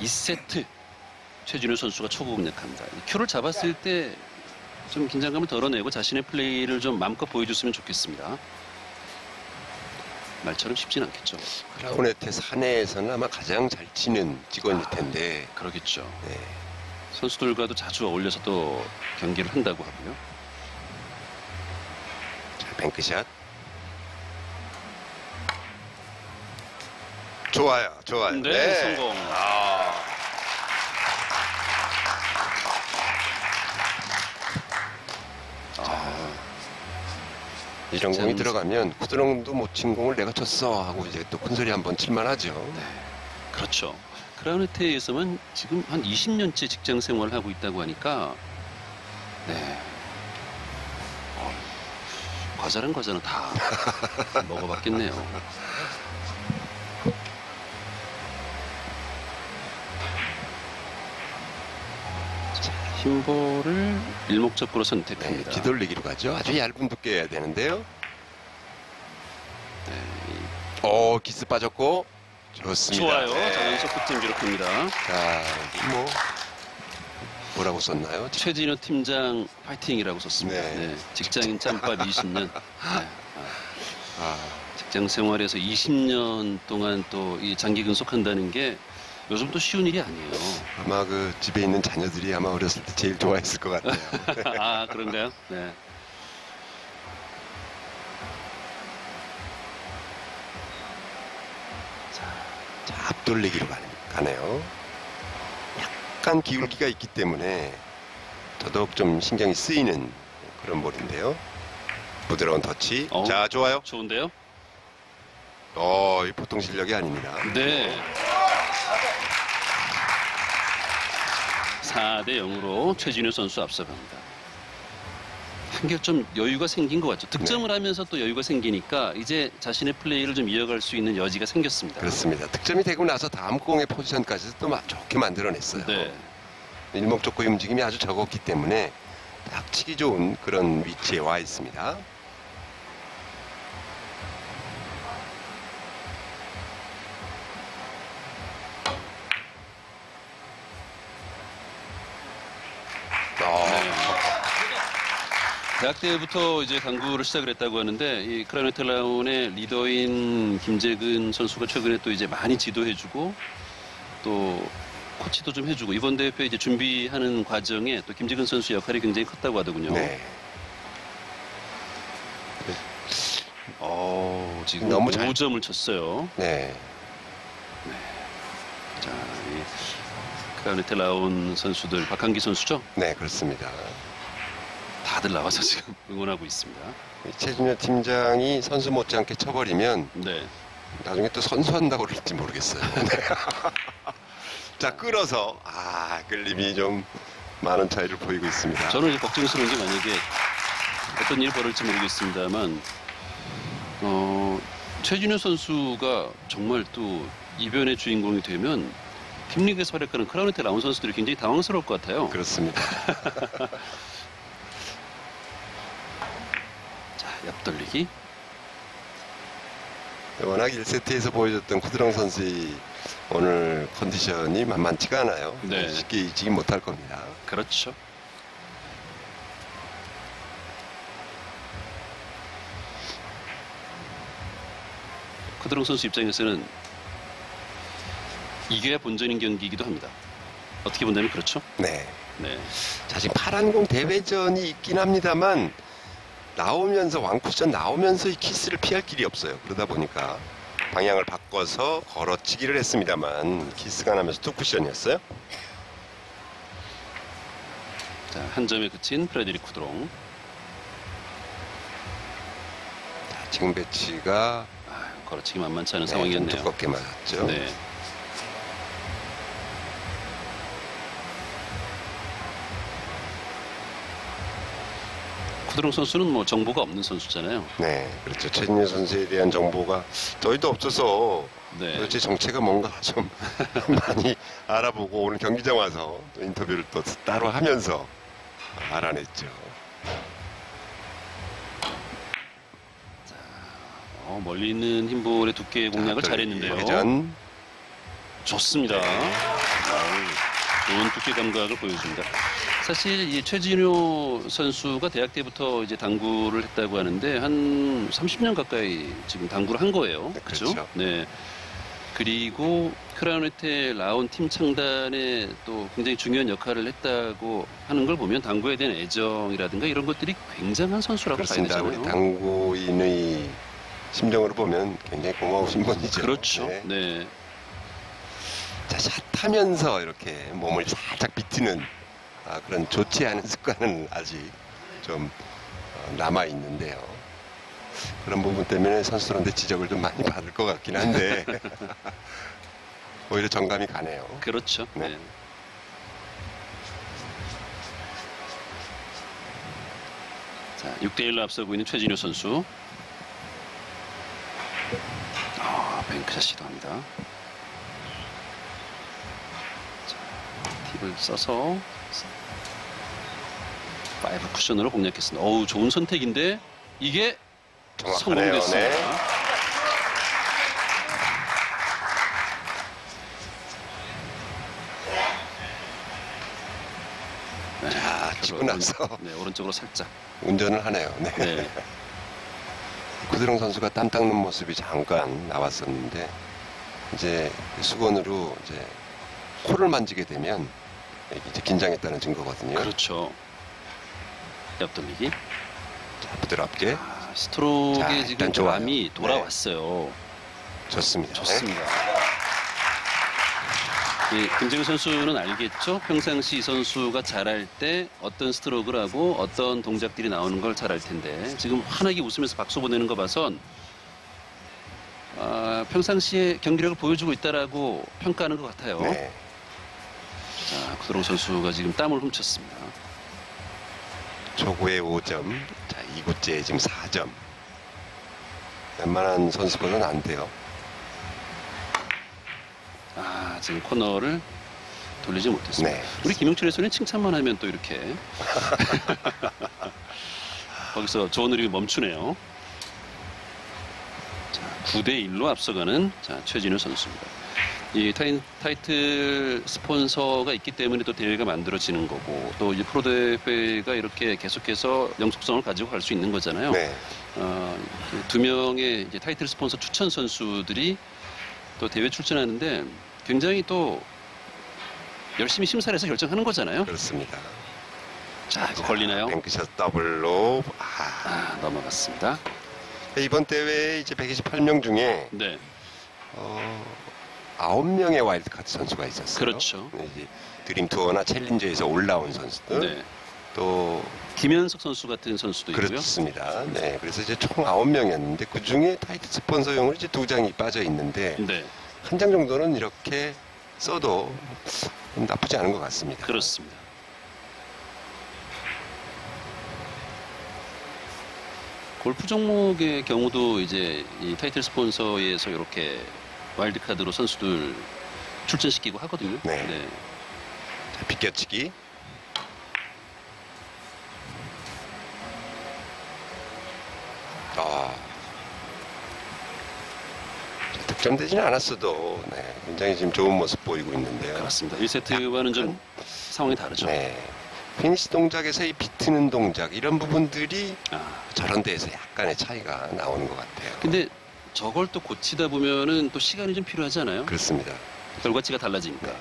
2세트 최진우 선수가 초구 공략합니다. 큐를 잡았을 때 좀 긴장감을 덜어내고 자신의 플레이를 좀 마음껏 보여줬으면 좋겠습니다. 말처럼 쉽진 않겠죠. 크라우네테 사내에서는 아마 가장 잘 치는 직원일 텐데 그러겠죠. 네. 선수들과도 자주 어울려서 또 경기를 한다고 하고요. 자, 뱅크샷. 좋아요, 좋아요. 네, 성공. 아, 아, 이런 참- 공이 들어가면 구드렁도 못 친 공을 내가 쳤어 하고 이제 또 큰소리 한번 칠만하죠. 그렇죠. 크라우네테에서만 지금 한 20년째 직장 생활을 하고 있다고 하니까 네. 어, 과자는 과자는 다 먹어봤겠네요. 자, 흰볼을 일목적으로 네, 선택합니다. 뒤돌리기로 가죠. 아주 얇은 두께여야 되는데요. 네, 어, 기스 빠졌고 좋습니다. 좋아요. 네. 자 연속 득점 기록합니다. 자, 뭐 뭐라고 썼나요? 최진호 팀장 파이팅이라고 썼습니다. 네. 네, 직장인 짬밥 20년. 네, 아, 아, 직장 생활에서 20년 동안 또 이 장기 근속한다는 게 요즘 또 쉬운 일이 아니에요. 아마 그 집에 있는 자녀들이 아마 어렸을 때 제일 좋아했을 것 같아요. 아 그런가요? 네. 자, 앞돌리기로 가네, 가네요. 약간 기울기가 있기 때문에 더더욱 좀 신경이 쓰이는 그런 볼인데요. 부드러운 터치. 어. 자, 좋아요. 좋은데요? 어, 이 보통 실력이 아닙니다. 네. 4대 0으로 최진우 선수 앞서갑니다. 한결 좀 여유가 생긴 것 같죠. 득점을 하면서 또 여유가 생기니까 이제 자신의 플레이를 좀 이어갈 수 있는 여지가 생겼습니다. 그렇습니다. 득점이 되고 나서 다음 공의 포지션까지 또 마- 좋게 만들어냈어요. 네. 일목적고의 움직임이 아주 적었기 때문에 딱 치기 좋은 그런 위치에 와 있습니다. 어, 대학 때부터 이제 당구를 시작을 했다고 하는데 이 크라우네텔라운의 리더인 김재근 선수가 최근에 또 이제 많이 지도해주고 또 코치도 좀 해주고 이번 대회 이제 준비하는 과정에 또 김재근 선수 역할이 굉장히 컸다고 하더군요. 네. 어, 지금 너무 잘- 5점을 쳤어요. 네. 자, 이 크라우네텔라운 선수들 박한기 선수죠. 네, 그렇습니다. 다들 나와서 지금 응원하고 있습니다. 최준현 팀장이 선수 못지않게 쳐버리면 네. 나중에 또 선수한다고 그럴지 모르겠어요. 자, 끌어서 아, 끌림이 좀 많은 차이를 보이고 있습니다. 저는 이제 걱정스러운 게 만약에 어떤 일이 벌어질지 모르겠습니다만 어, 최준효 선수가 정말 또 이변의 주인공이 되면 팀리그에서 활약하는 크라우네테 나온 선수들이 굉장히 당황스러울 것 같아요. 그렇습니다. 자, 옆돌리기. 워낙 1세트에서 보여줬던 쿠드랑 선수의 오늘 컨디션이 만만치가 않아요. 네. 쉽게 이기지 못할 겁니다. 그렇죠. 크드롱 선수 입장에서는 이겨야 본전인 경기이기도 합니다. 어떻게 본다면 그렇죠. 네. 네. 자, 지금 파란공 대회전이 있긴 합니다만 나오면서 one 쿠션 나오면서 이 키스를 피할 길이 없어요. 그러다 보니까 방향을 바꿔서 걸어치기를 했습니다만 키스가 나면서 two 쿠션이었어요. 자, 한 점에 그친 프레드릭 쿠드롱. 자, 지금 배치가 아, 걸어치기 만만치 않은 네, 좀 상황이었네요. 두껍게 맞았죠. 네. 쿠드롱 선수는 뭐 정보가 없는 선수잖아요. 네, 그렇죠. 최진현 선수에 대한 정보가 저희도 없어서 네. 도대체 정체가 뭔가 좀 많이 알아보고 오늘 경기장 와서 또 인터뷰를 또 따로 하면서 알아냈죠. 어, 멀리 있는 흰볼의 두께 공략을 자, 또 잘했는데요. 회전. 좋습니다. 네. 좋은 두께 감각을 보여줍니다. 사실 이 최진효 선수가 대학 때부터 이제 당구를 했다고 하는데 한 30년 가까이 지금 당구를 한 거예요. 네, 그렇죠? 그렇죠. 네. 그리고 크라우네테 라온 팀 창단에 또 굉장히 중요한 역할을 했다고 하는 걸 보면 당구에 대한 애정이라든가 이런 것들이 굉장한 선수라고 봐야 그렇습니다. 우리 되잖아요. 당구인의 심정으로 보면 굉장히 고마우신 분이죠. 그렇죠. 네. 네. 자, 샷하면서 이렇게 몸을 살짝 비트는 아, 그런 좋지 않은 습관은 아직 좀 어, 남아 있는데요. 그런 부분 때문에 선수들한테 지적을 좀 많이 받을 것 같긴 한데 오히려 정감이 가네요. 그렇죠. 네. 네. 자, 6대 1로 앞서고 있는 최진효 선수. 아, bank shot 시도합니다. 자, 팁을 써서 five 쿠션으로 공략했습니다. 어우, 좋은 선택인데 이게 정확하네요. 성공됐습니다. 네. 네, 자, 치고 나서 네, 오른쪽으로 살짝. 운전을 하네요. 네. 네. 쿠드롱 선수가 땀 닦는 모습이 잠깐 나왔었는데 이제 수건으로 이제 코를 만지게 되면 이제 긴장했다는 증거거든요. 그렇죠. 옆돌리기. 자, 부드럽게 아, 스트로크에 자, 지금. 감이 돌아왔어요. 좋습니다. 좋습니다. 이 김재규 선수는 알겠죠? 평상시 이 선수가 잘할 때 어떤 스트로크를 하고 어떤 동작들이 나오는 걸 잘 알 텐데 지금 환하게 웃으면서 박수 보내는 거 봐선 아, 평상시에 경기력을 보여주고 있다라고 평가하는 것 같아요. 네. 자, 구드롱 선수가 지금 땀을 훔쳤습니다. 초구에 5점, 자 2구째 지금 4점. 웬만한 선수보다는 안 돼요. 아, 지금 코너를 돌리지 못했습니다. 네. 우리 김용철 해설은 칭찬만 하면 또 이렇게 거기서 좋은 흐름이 멈추네요. 자, 9대 1로 앞서가는 자, 최진우 선수입니다. 이 타이, 타이틀 스폰서가 있기 때문에 또 대회가 만들어지는 거고 또 이 프로 대회가 이렇게 계속해서 영속성을 가지고 갈 수 있는 거잖아요. 네. 어, 그두 명의 이제 타이틀 스폰서 추천 선수들이 또 대회 출전하는데 굉장히 또 열심히 심사를 해서 결정하는 거잖아요. 그렇습니다. 자, 이거 걸리나요? bank shot 더블로 아, 아, 넘어갔습니다. 이번 대회에 이제 128명 중에 네, 어, 9명의 와일드카드 선수가 있었어요. 그렇죠. 네, 이제 드림 투어나 챌린저에서 올라온 선수들 네. 또 김현석 선수 같은 선수도 있고요. 그렇습니다. 네, 그래서 이제 총 9명이었는데 그 중에 타이틀 스폰서용으로 이제 두 장이 빠져 있는데 네, 한장 정도는 이렇게 써도 나쁘지 않은 것 같습니다. 그렇습니다. 골프 종목의 경우도 이제 이 타이틀 스폰서에서 이렇게 와일드카드로 선수들 출전시키고 하거든요. 네. 자, 비껴치기. 아. 자, 득점되지는 않았어도 네, 굉장히 지금 좋은 모습 보이고 있는데요. 그렇습니다. 1세트와는 좀 상황이 다르죠. 네. 피니시 동작에서 이 비트는 동작 이런 부분들이 아, 저런 데에서 약간의 차이가 나오는 것 같아요. 근데 저걸 또 고치다 보면은 또 시간이 좀 필요하잖아요. 그렇습니다. 결과치가 달라지니까. 네.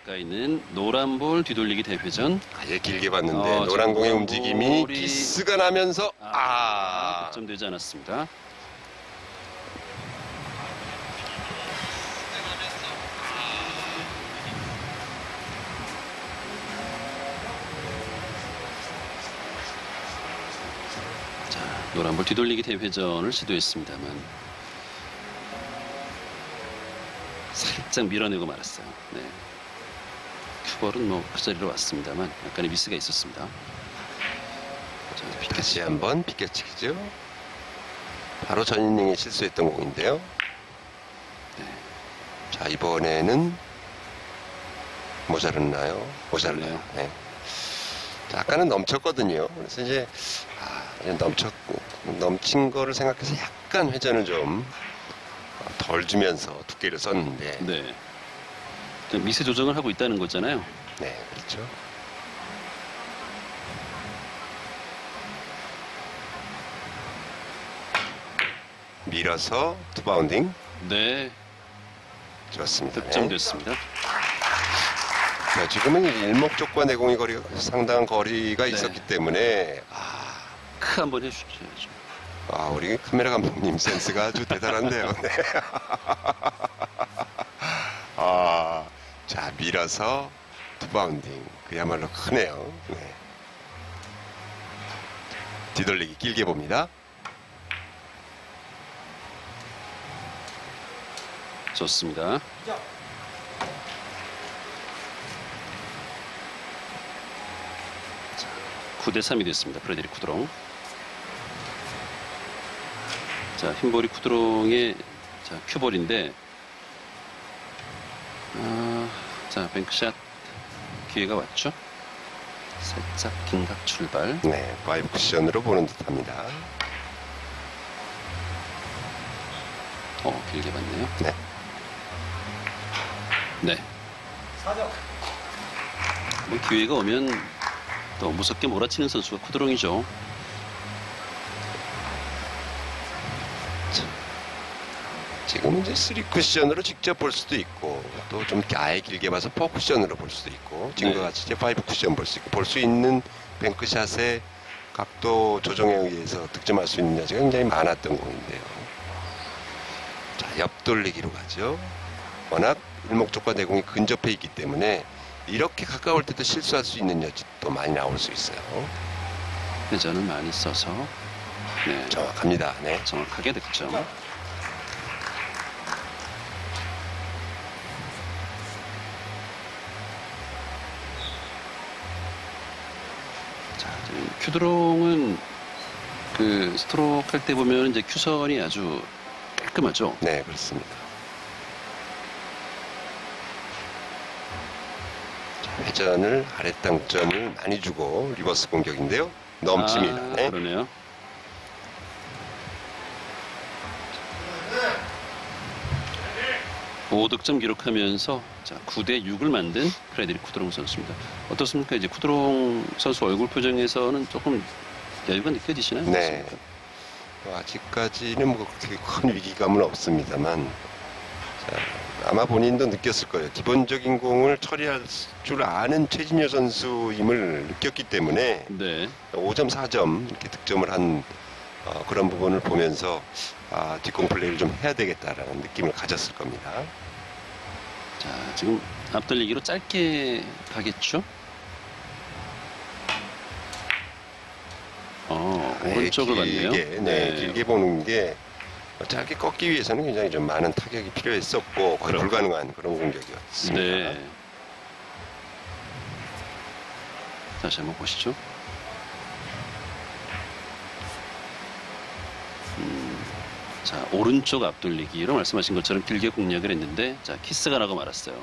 가까이 있는 노란 볼 뒤돌리기 대회전. 아예 길게 봤는데 어, 노란 공의 움직임이 볼이- 키스가 나면서 아, 아, 득점되지 않았습니다. 노란볼 뒤돌리기 대회전을 시도했습니다만 살짝 밀어내고 말았어요. 네. 큐볼은 뭐 그 자리로 왔습니다만 약간의 미스가 있었습니다. 자, 다시 한번 비껴치기죠. 바로 전 이닝에 실수했던 공인데요. 네. 자 이번에는 모자랐나요? 모자랐네요. 네. 자, 아까는 넘쳤거든요. 그래서 이제 아, 이제 넘쳤 넘친 거를 생각해서 약간 회전을 좀 덜 주면서 두께를 썼는데 네, 네. 좀 미세 조정을 하고 있다는 거잖아요. 그렇죠. 밀어서 two bounding 네. 좋습니다. 네. 득점됐습니다. 자, 지금은 일목적구와 내공의 거리가 상당한 거리가 네. 있었기 때문에 아, 크 한번 해주셔야죠. 아, 우리 카메라 감독님 센스가 아주 대단한데요. 네. 아, 자 밀어서 two bounding 그야말로 크네요. 네. 뒤돌리기 길게 봅니다. 좋습니다. 자, 9대 3이 됐습니다. 프레데릭 쿠드롱. 자, 흰볼이 쿠드롱의 자, cue ball인데 아, 자, bank shot 기회가 왔죠. 살짝 긴각 출발. 네, five 쿠션으로 보는 듯합니다. 어, 길게 봤네요. 네. 네. 뭐 기회가 오면 또 무섭게 몰아치는 선수가 쿠드롱이죠. 지금 이제 쓰리 쿠션으로 직접 볼 수도 있고 또좀 아예 길게 봐서 four 쿠션으로 볼 수도 있고 지금과 네. 같이 이제 five 쿠션 볼 수 있고 볼 수 있는 bank shot의 각도 조정에 의해서 득점할 수 있는 여지가 굉장히 많았던 공인데요. 자, 옆돌리기로 가죠. 워낙 일목적과 내공이 근접해 있기 때문에 이렇게 가까울 때도 실수할 수 있는 여지도 많이 나올 수 있어요. 회전을 많이 써서 네, 정확합니다. 네. 정확하게 득점. 지금 큐드롱은 그 스트로크 할 때 보면 이제 큐선이 아주 깔끔하죠. 네, 그렇습니다. 자, 회전을 아래 당점을 많이 주고 reverse 공격인데요. 넘칩니다. 아, 네. 그러네요. 오득점 기록하면서 자, 9대 6을 만든 프레드릭 쿠드롱 선수입니다. 어떻습니까? 이제 쿠드롱 선수 얼굴 표정에서는 조금 여유가 느껴지시나요? 네. 뭐 아직까지는 뭐 그렇게 큰 위기감은 없습니다만 자, 아마 본인도 느꼈을 거예요. 기본적인 공을 처리할 줄 아는 최진효 선수임을 느꼈기 때문에 네. 5점, 4점 이렇게 득점을 한 어, 그런 부분을 보면서 아, 뒷공 플레이를 좀 해야 되겠다라는 느낌을 가졌을 겁니다. 자, 지금 앞돌리기로 짧게 가겠죠? 어, 오른쪽을 봤네요. 길게, 네, 길게 보는 게 짧게 꺾기 위해서는 굉장히 좀 많은 타격이 필요했었고 거의 그럼. 불가능한 그런 공격이었습니다. 네. 다시 한번 보시죠. 자 오른쪽 앞돌리기로 말씀하신 것처럼 길게 공략을 했는데 자 키스가 나고 말았어요.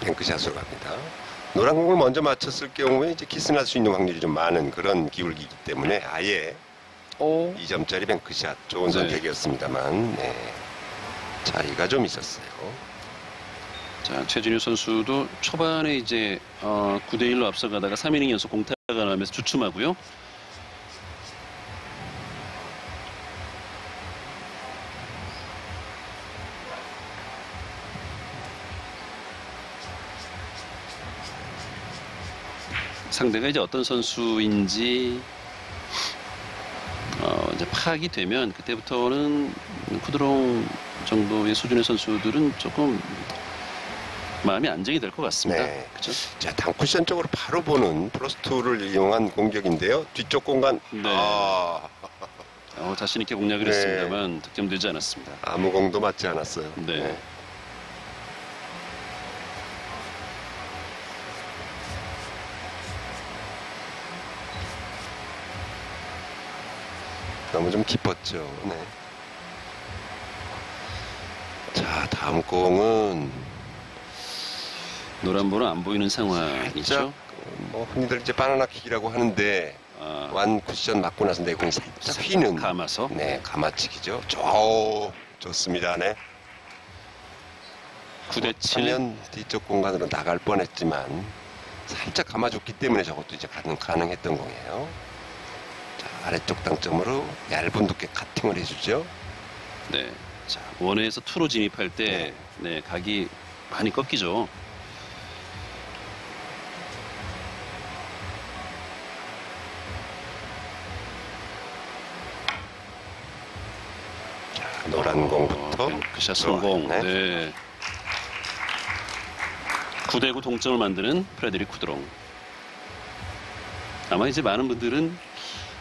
뱅크샷으로 갑니다. 노란 공을 먼저 맞췄을 경우에 이제 키스 날 수 있는 확률이 좀 많은 그런 기울기이기 때문에 아예 오. 2점짜리 뱅크샷 좋은 네. 선택이었습니다만 네. 차이가 좀 있었어요. 자 최준효 선수도 초반에 이제 어, 9대 1로 앞서가다가 3이닝 연속 공타가 나면서 주춤하고요. 상대가 이제 어떤 선수인지 어, 이제 파악이 되면 그때부터는 쿠드롱 정도의 수준의 선수들은 조금 마음이 안정이 될 것 같습니다. 네. 그렇죠? 자, 단쿠션 쪽으로 바로 보는 프로스트를 이용한 공격인데요. 뒤쪽 공간 네. 아, 어, 자신 있게 공략을 네. 했습니다만 득점되지 않았습니다. 아무 공도 맞지 않았어요. 네. 너무 좀 깊었죠. 네. 자, 다음 공은 노란 볼은 안 보이는 상황이죠. 뭐 흔히들 이제 바나나 킥이라고 하는데 아, 완 쿠션 맞고 나서 내공이 살짝 휘는 감아서 네 가마치기죠. 저 좋습니다. 네. 9대 7. 차면 뒤쪽 공간으로 나갈 뻔했지만 살짝 감아줬기 때문에 저것도 이제 가능, 가능했던 공이에요. 자, 아래쪽 당점으로 얇은 두께 카팅을 해주죠. 네. 자, 원에서 투로 진입할 때 네, 각이 많이 꺾이죠. 노란 공부터 어, 뱅크샷 성공. 들어왔네. 네. 9대 9 동점을 만드는 프레드릭 쿠드롱. 아마 이제 많은 분들은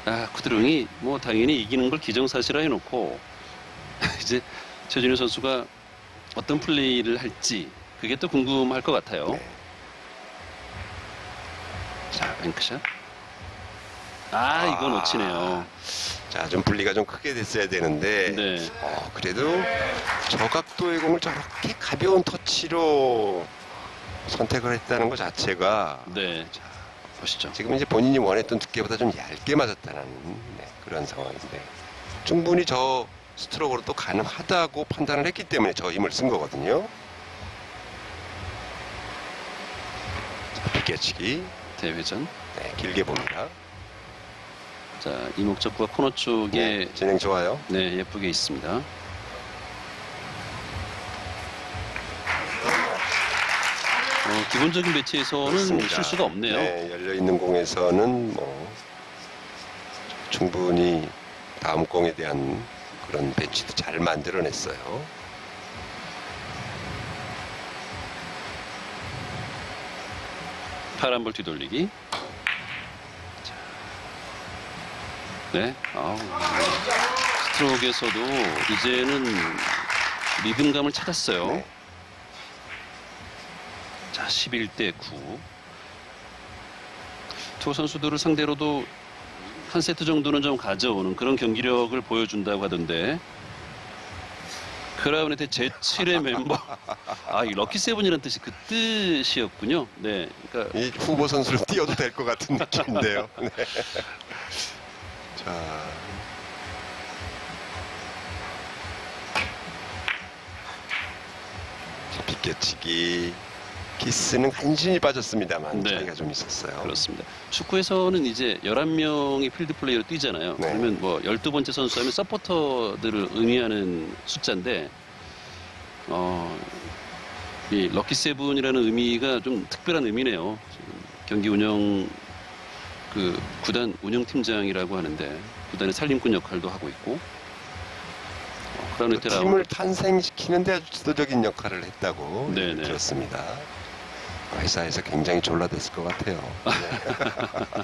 아, 쿠드롱이 뭐 당연히 이기는 걸 기정사실화 해놓고 이제 최준희 선수가 어떤 플레이를 할지 그게 또 궁금할 것 같아요. 네. 자, 뱅크샷. 아, 이거 놓치네요. 자, 좀 분리가 좀 크게 됐어야 되는데 네. 어, 그래도 저 각도의 공을 저렇게 가벼운 터치로 선택을 했다는 것 자체가 네. 자, 보시죠. 지금 이제 본인이 원했던 두께보다 좀 얇게 맞았다는 네, 그런 상황인데 충분히 저 스트로크로 또 가능하다고 판단을 했기 때문에 저 힘을 쓴 거거든요. 자, 비껴치기 대회전. 네, 길게 봅니다. 자, 이목적구가 코너 쪽에 네, 진행 좋아요. 네, 예쁘게 있습니다. 어, 기본적인 배치에서는 그렇습니다. 실수가 없네요. 네, 열려 있는 공에서는 뭐 충분히 다음 공에 대한 그런 배치도 잘 만들어냈어요. 파란볼 뒤돌리기. 네. 아우. 스트로크에서도 이제는 리듬감을 찾았어요. 네. 자, 11대 9. 프로 선수들을 상대로도 한 세트 정도는 좀 가져오는 그런 경기력을 보여준다고 하던데. 크라운해태 제7의 멤버. 아, 이 럭키 세븐이라는 뜻이 그 뜻이었군요. 네. 그러니까 이 후보 선수를 띄워도 될 것 같은 느낌인데요. 네. 자, 자, 비껴치기 키스는 간신히 빠졌습니다만 네. 차이가 좀 있었어요. 그렇습니다. 축구에서는 이제 11명이 필드 플레이로 뛰잖아요. 네. 그러면 뭐 12번째 선수 하면 서포터들을 의미하는 숫자인데 어, 이 럭키 세븐이라는 의미가 좀 특별한 의미네요. 경기 운영 그 구단 운영 팀장이라고 하는데 구단의 살림꾼 역할도 하고 있고 어, 그 팀을 탄생시키는데 아주 지도적인 역할을 했다고 네네. 들었습니다. 회사에서 굉장히 졸라댔을 것 같아요. 네.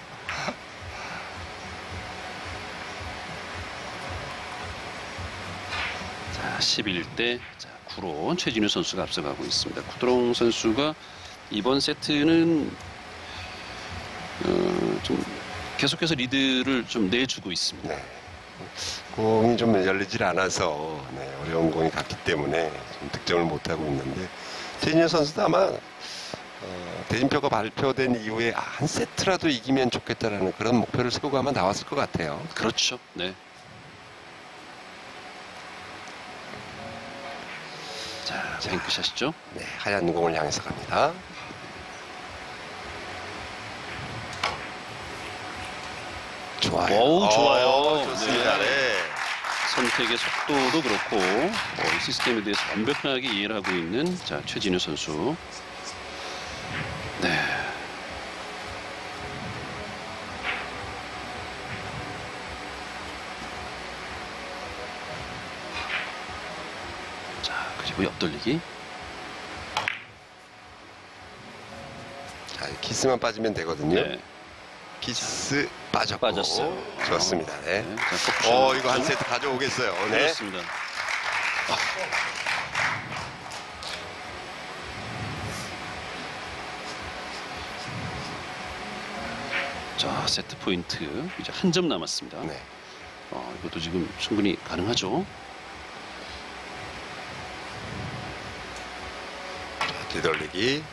자, 11대 자, 9로 최진우 선수가 앞서가고 있습니다. 쿠드롱 선수가 이번 세트는 어, 좀 계속해서 리드를 좀 내주고 있습니다. 네. 공이 좀 열리질 않아서 네, 어려운 공이 갔기 때문에 좀 득점을 못하고 있는데 최진현 선수도 아마 어, 대진표가 발표된 이후에 아, 한 세트라도 이기면 좋겠다라는 그런 목표를 세우고 아마 나왔을 것 같아요. 그렇죠. 네. 자, 뱅크샷이죠. 네, 하얀 공을 향해서 갑니다. 좋아요. 어우, 좋아요. 어, 좋습니다. 네. 네. 선택의 속도도 그렇고 어, 이 시스템에 대해서 완벽하게 이해를 하고 있는 자 최진우 선수. 네. 자 그리고 옆돌리기. 자, 키스만 빠지면 되거든요. 네. 키스 빠졌고 빠졌어요. 좋습니다. 네. 네. 자, 포크샷 어, 이거 한? 세트 가져오겠어요. 네. 그렇습니다. 자 세트 포인트 이제 한 점 남았습니다. 네. 어, 이것도 지금 충분히 가능하죠. 자, 뒤돌리기.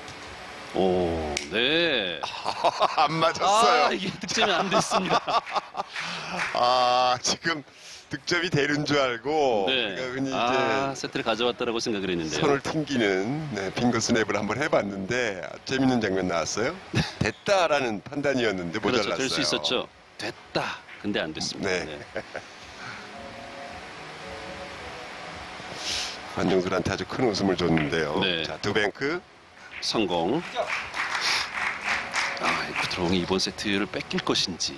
오, 네. 안 맞았어요. 아, 이게 득점이 안 됐습니다. 아, 지금 득점이 되는 줄 알고 네. 그러니까 흔히 이제 아, 세트를 가져왔다라고 생각을 했는데요. 손을 튕기는 네, 빙거 스냅을 한번 해봤는데 아, 재밌는 장면 나왔어요. 됐다라는 판단이었는데 그렇죠. 모자랐어요. 될수 있었죠. 됐다. 근데 안 됐습니다. 네. 네. 관중들한테 아주 큰 웃음을 줬는데요. 네. 자, 투뱅크 성공. 아, 이 쿠드롱이 이번 세트를 뺏길 것인지.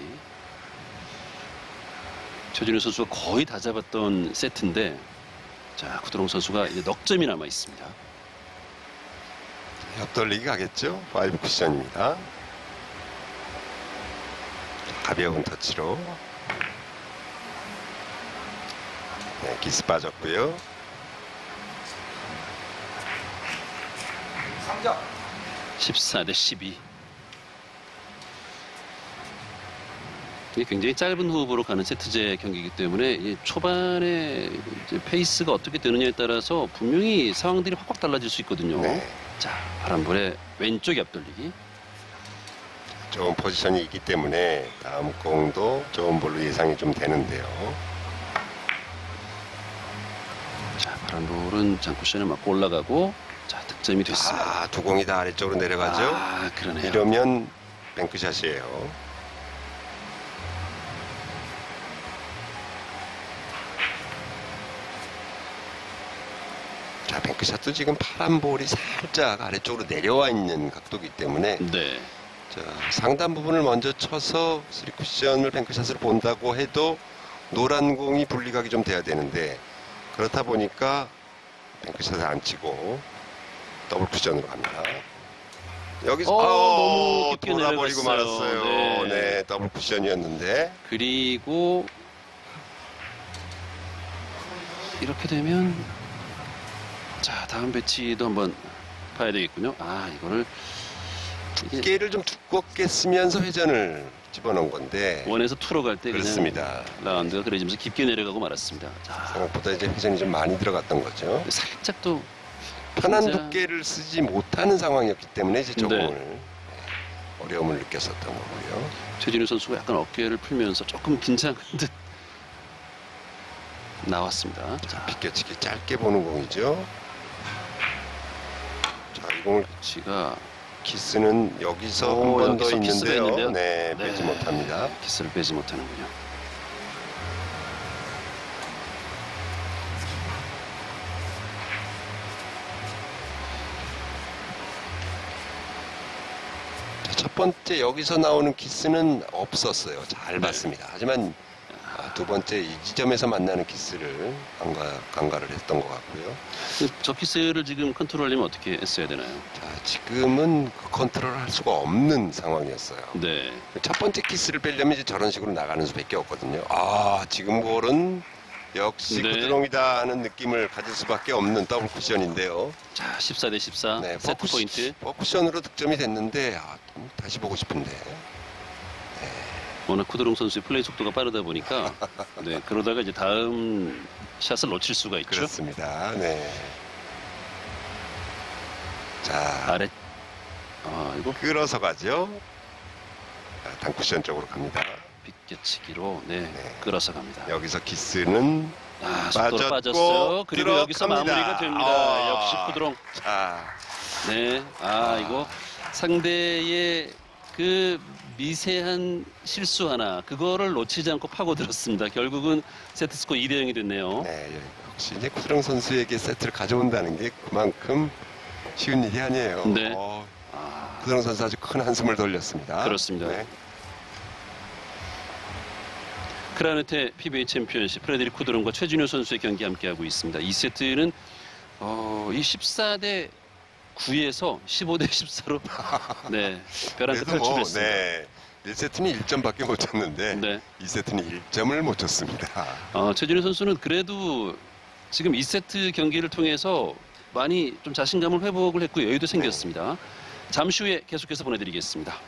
최진효 선수가 거의 다 잡았던 세트인데, 자, 쿠드롱 선수가 이제 넉 점이 남아 있습니다. 옆돌리기 가겠죠. 파이브 쿠션입니다. 가벼운 터치로 네, 키스 빠졌고요. 14 대 12. 이게 굉장히 짧은 호흡으로 가는 세트제 경기이기 때문에 이 초반에 페이스가 어떻게 되느냐에 따라서 분명히 상황들이 확확 달라질 수 있거든요. 네, 자, 바람불에 왼쪽 옆돌리기. 좋은 포지션이 있기 때문에 다음 공도 좋은 볼로 예상이 좀 되는데요. 자, 바람불은 장쿠션에 맞고 올라가고 자, 득점이 됐습니다. 아, 두 공이 다 아래쪽으로 내려가죠. 아, 그러네요. 이러면 뱅크샷이에요. 샷도 지금 파란 볼이 살짝 아래쪽으로 내려와 있는 각도이기 때문에 네. 자, 상단 부분을 먼저 쳐서 쓰리 쿠션을 뱅크샷을 본다고 해도 노란 공이 분리각이 좀 돼야 되는데 그렇다 보니까 뱅크샷을 안 치고 더블 쿠션으로 갑니다. 여기서 어, 아우, 너무 돌아버리고. 말았어요. 네. 네. 더블 쿠션이었는데 그리고 이렇게 되면 자, 다음 배치도 한번 봐야 되겠군요. 아, 이거를 두께를 좀 두껍게 쓰면서 회전을 집어넣은 건데 원에서 투로 갈 때 그렇습니다. 라운드가 그래지면서 깊게 내려가고 말았습니다. 자, 생각보다 이제 회전이 좀 많이 들어갔던 거죠. 살짝 또 편한 진짜- 두께를 쓰지 못하는 상황이었기 때문에 이제 조금을 네. 어려움을 느꼈었던 거고요. 최진우 선수가 약간 어깨를 풀면서 조금 긴장한 듯 나왔습니다. 자, 비껴치기 짧게 보는 공이죠. 자, 이 공을 치가 키스는 여기서 오, 한번 더 여기서 키스가 있는데요. 있는데요? 네, 네. 빼지 못합니다. 키스를 빼지 못하는군요. 자, 첫 번째 여기서 나오는 키스는 없었어요. 잘 봤습니다. 하지만 아, 두 번째 이 지점에서 만나는 키스를 간과, 간과를 했던 것 같고요. 그저 키스를 지금 컨트롤하려면 어떻게 했어야 되나요? 자, 지금은 그 컨트롤을 할 수가 없는 상황이었어요. 네. 첫 번째 키스를 빼려면 이제 저런 식으로 나가는 수밖에 없거든요. 아, 지금 볼은 역시 네. 쿠드롱이다 하는 느낌을 가질 수밖에 없는 더블 쿠션인데요. 자, 14 대 14 네, 세트 포인트. 포쿠션으로 득점이 됐는데 아, 좀 다시 보고 싶은데. 워낙 쿠드롱 선수의 플레이 속도가 빠르다 보니까 네, 그러다가 이제 다음 샷을 놓칠 수가 있죠. 그렇습니다. 네. 자, 아래 아, 이거 끌어서 가죠. 자, 단쿠션 쪽으로 갑니다. 빗겨치기로 네, 네. 끌어서 갑니다. 여기서 키스는 아, 빠졌고 빠졌어요. 그리고 여기서 들어갑니다. 마무리가 됩니다. 아. 역시 쿠드롱. 자, 네. 아, 이거 상대의 그 미세한 실수 하나 그거를 놓치지 않고 파고들었습니다. 결국은 세트 스코어 2대 0이 됐네요. 네, 역시 이제 쿠드롱 선수에게 세트를 가져온다는 게 그만큼 쉬운 일이 아니에요. 네. 어, 아, 쿠드롱 선수 아주 큰 한숨을 돌렸습니다. 그렇습니다. 네. 크라운해태 PBA 챔피언십 프레드릭 쿠드롱과 최진효 선수의 경기 함께하고 있습니다. 이 세트는 어, 이 14대 9에서 15대 14로 네, 벼랑 끝을 뭐, 치렀습니다. 네. 1세트는 1점밖에 못 쳤는데 네. 2세트는 1점을 못 쳤습니다. 어, 최진우 선수는 그래도 지금 2세트 경기를 통해서 많이 좀 자신감을 회복을 했고 여유도 생겼습니다. 잠시 후에 계속해서 보내드리겠습니다.